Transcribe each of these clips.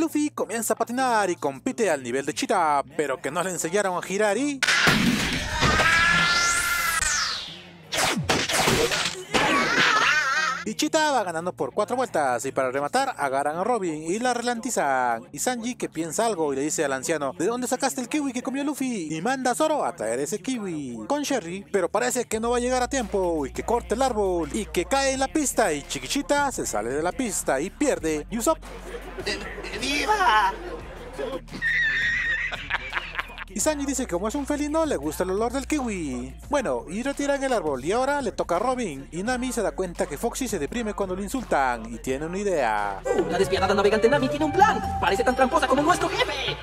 Luffy comienza a patinar y compite al nivel de Cheetah, pero que no le enseñaron a girar y... Y Cheetah va ganando por cuatro vueltas y para rematar agarran a Robin y la relantizan. Y Sanji que piensa algo y le dice al anciano, ¿de dónde sacaste el kiwi que comió Luffy? Y manda a Zoro a traer ese kiwi con Sherry, pero parece que no va a llegar a tiempo y que corte el árbol y que cae en la pista y Chiquichita se sale de la pista y pierde. Y ¡Viva! Y Sanji dice que como es un felino le gusta el olor del kiwi. Bueno, y retiran el árbol y ahora le toca a Robin. Y Nami se da cuenta que Foxy se deprime cuando lo insultan y tiene una idea. La despiadada navegante Nami tiene un plan. Parece tan tramposa como nuestro jefe.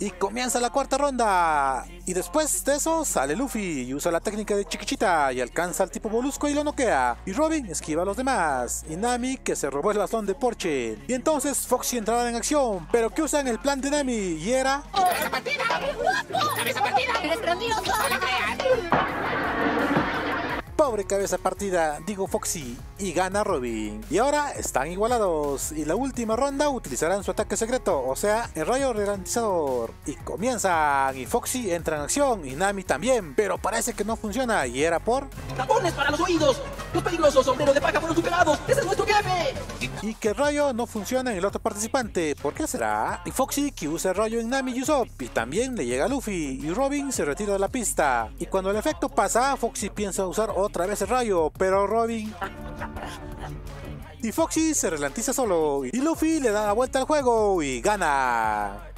Y comienza la cuarta ronda. Y después de eso sale Luffy y usa la técnica de chiquichita y alcanza al tipo molusco y lo noquea. Y Robin esquiva a los demás. Y Nami que se robó el bastón de Porche. Y entonces Foxy entrará en acción. Pero que usan el plan de Nami y era... ¡Cabeza partida! ¡Cabeza partida! ¡Eres grandioso! Pobre cabeza partida, digo Foxy, y gana Robin. Y ahora están igualados, y la última ronda utilizarán su ataque secreto, o sea, el rayo ralentizador. Y comienzan, y Foxy entra en acción, y Nami también, pero parece que no funciona, y era por... ¡Tapones para los oídos! ¡Los peligrosos sombreros de paja fueron superados! ¡Ese es nuestro! Y que el rayo no funciona en el otro participante, ¿por qué será? Y Foxy que usa el rayo en Nami y Usopp, y también le llega a Luffy, y Robin se retira de la pista. Y cuando el efecto pasa, Foxy piensa usar otra vez el rayo, pero Robin... Y Foxy se relantiza solo, y Luffy le da la vuelta al juego y gana.